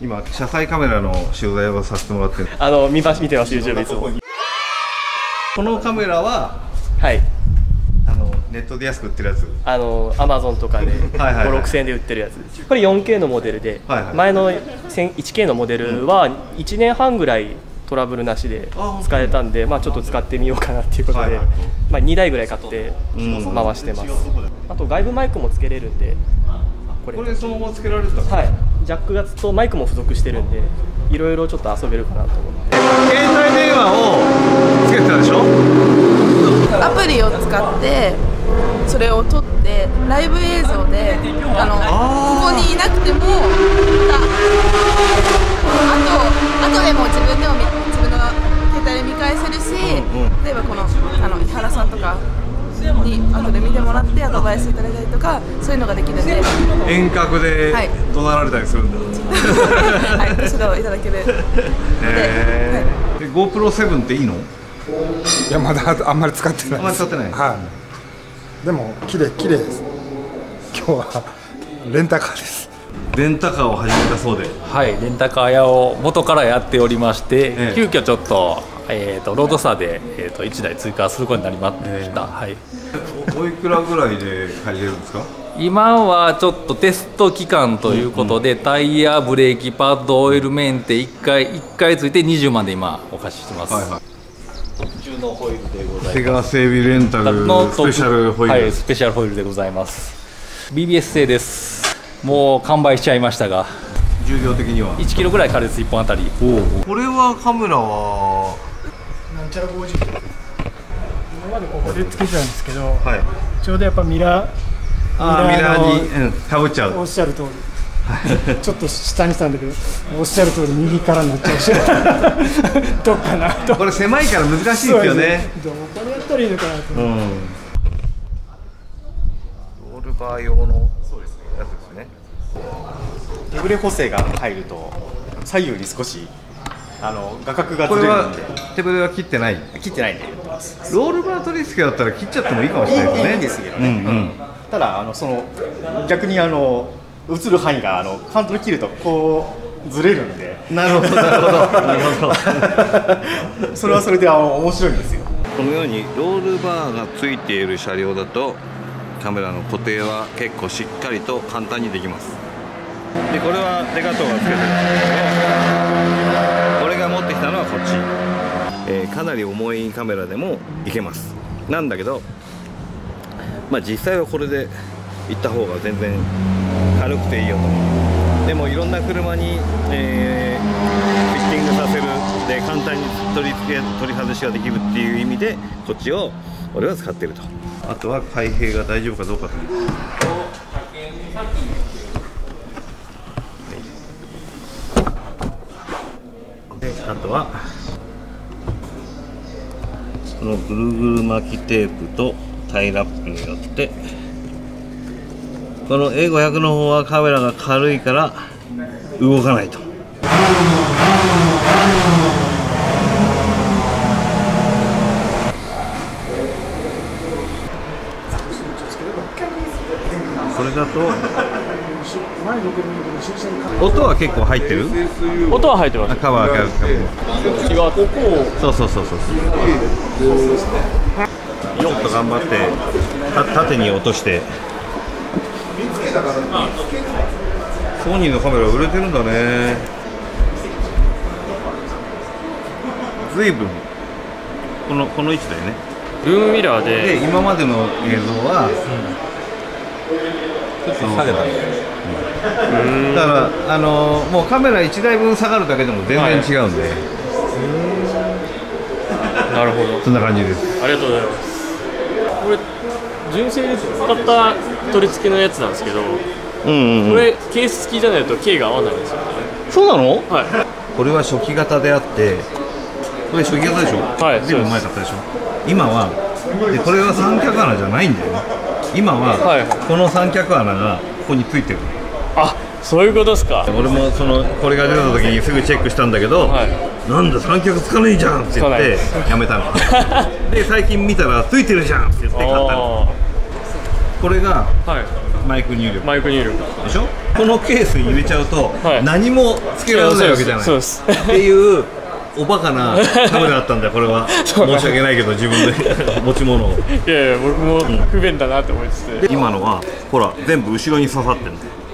今車載カメラの取材をさせてもらってる。あの見見てます YouTube いつも。このカメラははい。あのネットで安く売ってるやつ。あのアマゾンとかで はいはい5 6千円で売ってるやつ。これ 4K のモデルで、はいはい。前の 1K のモデルは1年半ぐらいトラブルなしであ使えたんで、まあ、ちょっと使ってみようかなっていうことで、はいはい。まあ、2台ぐらい買ってうん。回してます、あと外部マイクもつけれるんで。これこれ。そのままつけられるんだはいジャックがとマイクも付属してるんでいろいろちょっと遊べるかなと思って。携帯電話をつけてたでしょ？アプリを使ってそれを撮ってライブ映像であのここにいなくてもかそういうのができるんで、遠隔ではい。怒鳴られたりするんだ、はい、それをいただける。ので、へはい。ーで GoPro7 っていいの？いやまだあんまり使ってない。あんまり使ってない。はい。でも綺麗綺麗です。今日はレンタカーです。レンタカーを始めたそうで。はい、レンタカー屋を元からやっておりまして、ええ。急遽ちょっと,、えー、とロードサーで、えー、と1台追加することになりました、はい、おおいくらぐらいで借りれるんですか？今はちょっとテスト期間ということで、タイヤブレーキパッドオイルメンテ1回一回ついて20万で今お貸ししてます、はいはい。中のホイールでございます。セガ整備レンタルのスペシャルホイール、はい、スペシャルホイールでございます。BBS 製です。もう完売しちゃいましたが。重量的には？1キロぐらい軽いです1本あたり。これはカメラは？今までここでつけてたんですけど、はい。ちょうどやっぱミラーあーミラのーに、うん、かぶっちゃう。おっしゃる通り。ちょっと下にしたんだけどおっしゃる通り右からになっちゃうし。どっかなとこれ狭いから難しいですよね。どこでやったらいいのかなと、うん。ロールバー用のやつですね。手ブレ補正が入ると左右に少しあの画角がずれるんで。手ぶれは切ってない？切ってないんでロールバー取り付けだったら切っちゃってもいいかもしれないですね。いいですけどね。うんうん。ただあのその逆にあの映る範囲があのカウントで切るとこうずれるんで。なるほどなるほど。なるほどそれはそれであの面白いんですよ。このようにロールバーがついている車両だとカメラの固定は結構しっかりと簡単にできます。でこれはデカトーがつけてるんですけど俺が持ってきたのはこっち、えーかなり重いカメラでもいけます。なんだけどまあ実際はこれで行った方が全然軽くていいよと。でもいろんな車に、えーフィッティングさせるで簡単に取り付け取り外しができるっていう意味でこっちを俺は使ってると。あとは開閉が大丈夫かどうかと。あとはこのぐるぐる巻きテープとタイラップによってこの A500 の方はカメラが軽いから動かないと。これだと音は結構入ってる？音は入ってます。あカバーカバーカバー違うそう。そうそうそう。ちょっと頑張ってた縦に落として。ソニーのカメラ売れてるんだね。ずいぶんこのこの位置だよね。ルームミラーで。で今までの映像は、ちょっと下げた。だからあのもうカメラ1台分下がるだけでも全然違うんで、なるほど。そんな感じです。ありがとうございます。これ純正で使った取り付けのやつなんですけど、うんうん、うん、これケース付きじゃないと K が合わないんですよそうなの？はこれは初期型であってこれ初期型でしょ？はい。随分前だったでしょ？今はでこれは三脚穴じゃないんだよね。今は、はいこの三脚穴がここについてるいあそういうことですか。俺もそのこれが出た時にすぐチェックしたんだけど、はい。なんだ三脚つかねえじゃんって言ってやめたの。で最近見たらついてるじゃんって言って買ったの。あこれがーはい。マイク入力。マイク入力。でしょ？このケースに入れちゃうと、はい。何もつけられないわけじゃない。そうです。っていうおバカな カメラだったんだよこれは。申し訳ないけど自分で。持ち物を。いやいや僕も不便だなって思いつつ、今のはほら全部後ろに刺さってるの。ああ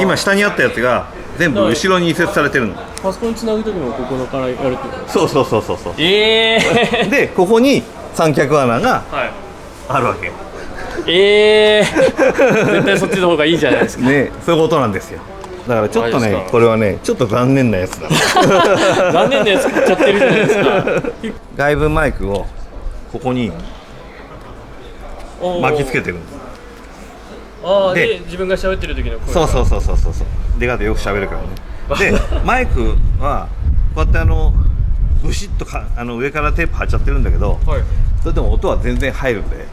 今下にあったやつが全部後ろに移設されてるの。パソコンつなぐ時もここからやるってこと？そうそうそうそうそう。ええ でここに三脚穴がはい。あるわけ。ええ 絶対そっちの方がいいじゃないですか。ねそういうことなんですよ。だからちょっとねこれはねちょっと残念なやつだ。残念なやつ買っちゃってるじゃないですか。外部マイクをここに巻きつけてるのああでで自分が喋ってる時の声そうそうそうそうそうそう。でかでよく喋るからね。でマイクはこうやってあのブシッとかあの上からテープ貼っちゃってるんだけどはい。それでも音は全然入るんで。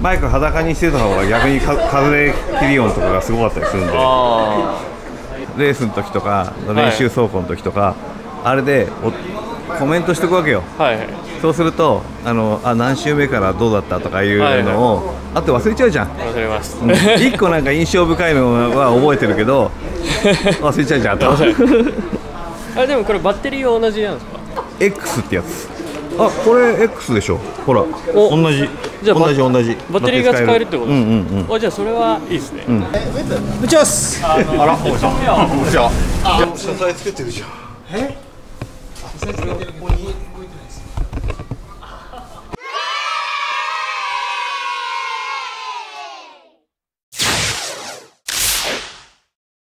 マイク裸にしてた方が逆にか風切り音とかがすごかったりするんで。あレースの時とか練習走行の時とか、あれでおコメントしておくわけよ。あはい。はいそうするとあのあ何周目からどうだったとかいうのを、あと忘れちゃうじゃん。わかります。一個なんか印象深いのは覚えてるけど 忘れちゃうじゃんあと。あでもこれバッテリーは同じなんですか？X ってやつ。あこれ X でしょ。ほらお同じ。じゃあ同じ同じ。バッテリーが使えるってこと？うんうんうん。あじゃあそれはいいですね、打ちます。あらおいしょおいしょ車載作ってるじゃん。え？Muito eu muito bonito